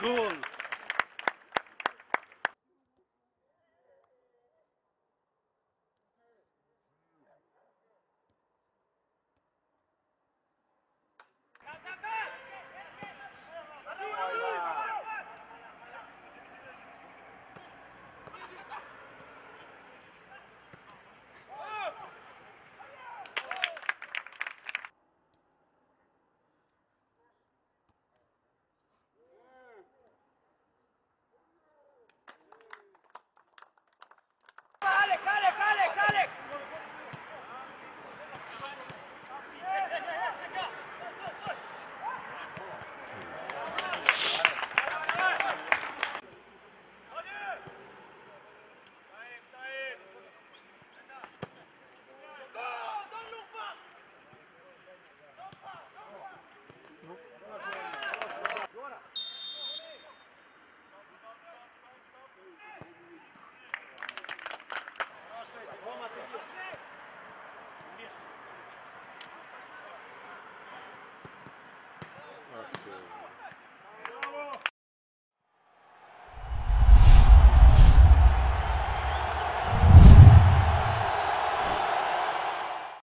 school. Ty.